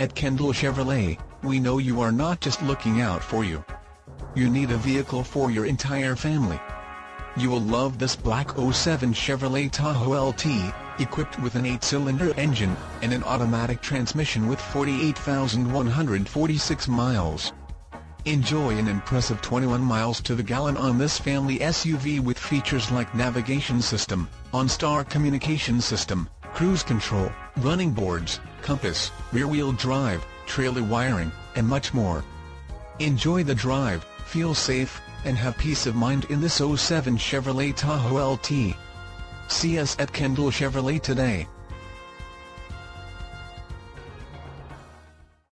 At Kendall Chevrolet, we know you are not just looking out for you. You need a vehicle for your entire family. You will love this black 07 Chevrolet Tahoe LT, equipped with an 8-cylinder engine, and an automatic transmission with 48,146 miles. Enjoy an impressive 21 miles to the gallon on this family SUV with features like navigation system, OnStar communication system, cruise control, running boards, compass, rear-wheel drive, trailer wiring, and much more. Enjoy the drive, feel safe, and have peace of mind in this 07 Chevrolet Tahoe LT. See us at Kendall Chevrolet today.